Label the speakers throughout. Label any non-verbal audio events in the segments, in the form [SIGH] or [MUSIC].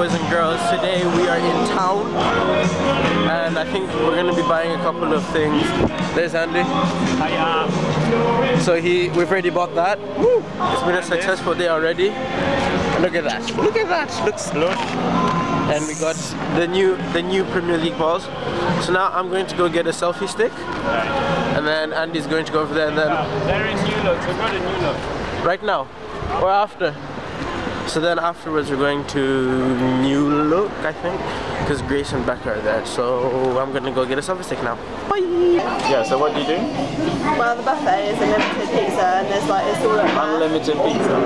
Speaker 1: boys and girls. Today we are in town and I think we're gonna be buying a couple of things. There's Andy.
Speaker 2: Hiya.
Speaker 1: Uh, so he, we've already bought that. Woo! It's been a successful day already. Look at that. Look at that. Looks
Speaker 2: Lush.
Speaker 1: and we got the new the new Premier League balls. So now I'm going to go get a selfie stick, and then Andy's going to go over there, and then
Speaker 2: They're in new look. We've got a new look.
Speaker 1: right now or after. So then afterwards we're going to New Look, I think, because Grace and Becca are there. So I'm gonna go get a selfie stick now. Bye.
Speaker 2: Yeah, so what do you do?
Speaker 3: Well, the buffet is a limited pizza, and there's like it's all at
Speaker 2: Unlimited pizza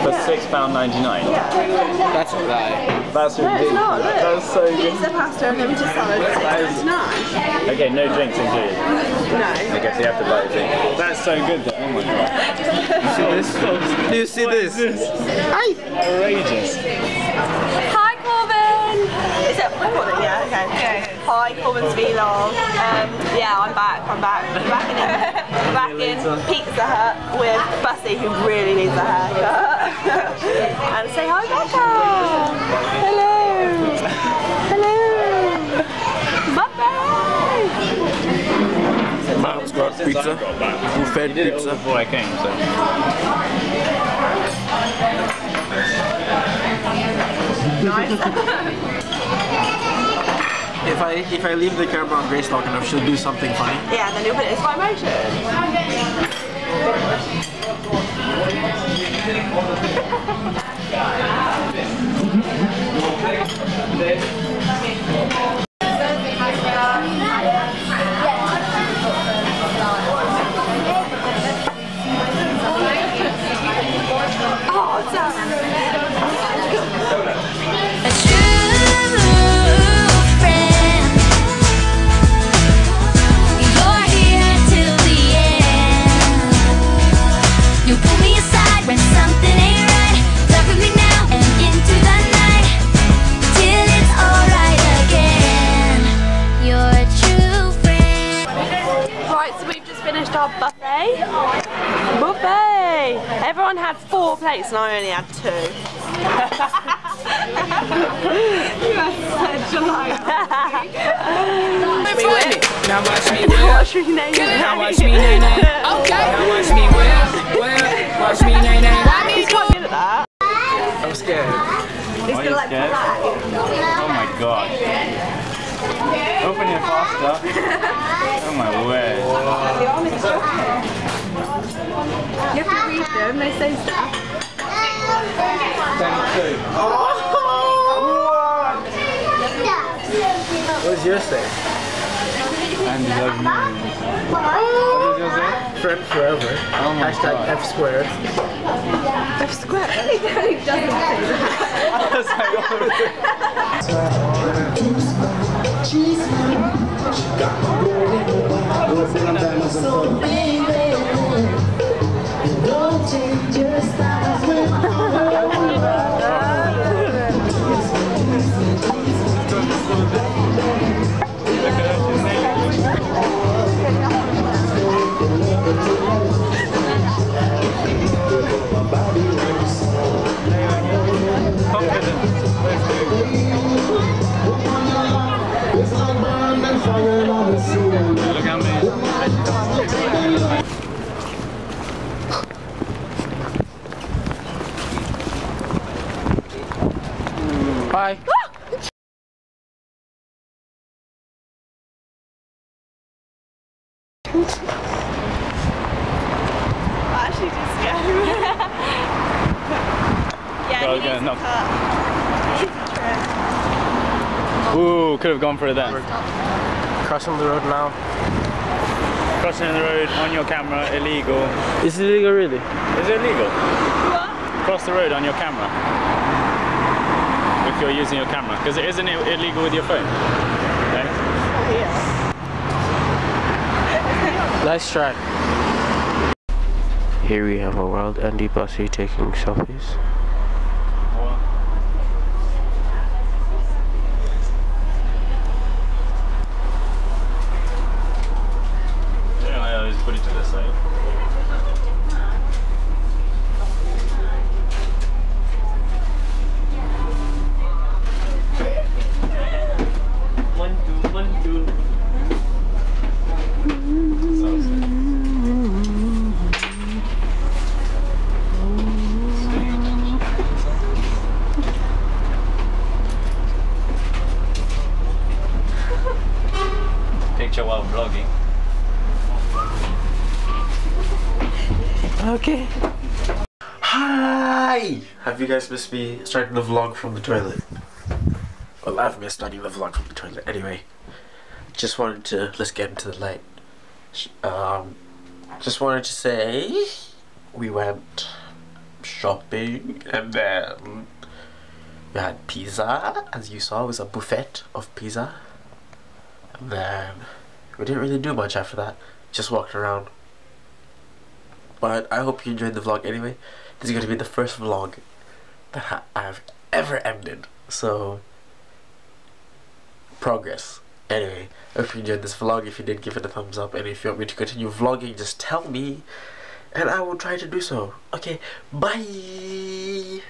Speaker 2: for £6.99.
Speaker 1: That's a lie.
Speaker 2: That's
Speaker 3: No, it's
Speaker 2: ridiculous.
Speaker 3: not. Look.
Speaker 2: That's so good.
Speaker 3: Pizza, pasta, and limited salad. Six ninety
Speaker 2: Okay, no drinks included.
Speaker 3: Nine.
Speaker 2: I guess you have to buy a drink. That's so good though. Oh my god.
Speaker 1: See this? Do you see this? Hi.
Speaker 2: Outrageous.
Speaker 3: Hi, Corbin. Is it recording? Yeah. Okay. Hi, Corbin's vlog. Um, yeah, I'm back. I'm back. I'm back in, back in Pizza Hut with Bussy, who really needs a haircut. [LAUGHS] and say hi, Becca.
Speaker 1: Pizza. Buffet
Speaker 2: Did
Speaker 1: pizza.
Speaker 2: before I came, so. [LAUGHS]
Speaker 4: If I if I leave the camera on Grace long enough, she'll do something funny.
Speaker 3: Yeah, then you'll put it in slow motion.
Speaker 5: And
Speaker 3: I only had two. you are such a liar. we win.
Speaker 6: Now watch me whip.
Speaker 3: Watch me
Speaker 6: Now watch me nae nae. Okay. Now watch me whip. Whip. Watch me nae nae.
Speaker 3: He's quite good at that.
Speaker 4: I'm scared.
Speaker 2: Are
Speaker 3: gonna like
Speaker 2: scared?
Speaker 3: flag.
Speaker 2: Oh my god. Open it faster. Oh my word.
Speaker 3: You have to read them, they say stuff.
Speaker 1: What does yours say?
Speaker 2: And love me. What did you say?
Speaker 1: Friend forever.
Speaker 2: Oh my
Speaker 1: Hashtag
Speaker 2: god.
Speaker 1: F squared.
Speaker 3: F square. [LAUGHS] He doesn't say that.
Speaker 2: Look
Speaker 3: Actually, just scared me. yeah, [LAUGHS]
Speaker 2: Go
Speaker 3: he
Speaker 2: again,
Speaker 3: needs
Speaker 2: no.
Speaker 3: a cut. He needs a trim.
Speaker 2: Ooh, could have gone for it then.
Speaker 1: Crossing the road now.
Speaker 2: Crossing the road on your camera, illegal.
Speaker 1: Is it illegal really?
Speaker 2: Is it illegal? What? Cross the road on your camera. If you're using your camera. Because it isn't it illegal with your phone. Okay?
Speaker 1: Nice try. Here we have a wild Andy Bussy taking selfies.
Speaker 2: about vlogging.
Speaker 7: Okay. Hi! Have you guys missed me starting the vlog from the toilet? Well, I've missed starting the vlog from the toilet. Anyway, just wanted to, let's get into the light. Um, just wanted to say we went shopping and then we had pizza, as you saw, it was a buffet of pizza. And then we didn't really do much after that. Just walked around. But I hope you enjoyed the vlog anyway. This is going to be the first vlog that I've ever ended. So, progress. Anyway, I hope you enjoyed this vlog. If you did, give it a thumbs up. And if you want me to continue vlogging, just tell me. And I will try to do so. Okay, bye!